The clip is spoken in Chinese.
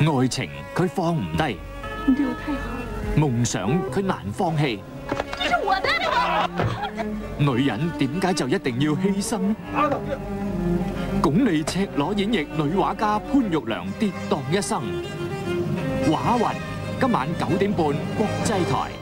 爱情佢放唔低。你对我太好梦想佢难放弃。这是我的女人点解就一定要牺牲巩俐赤裸演绎女画家潘玉良跌宕一生。画魂今晚九点半国际台。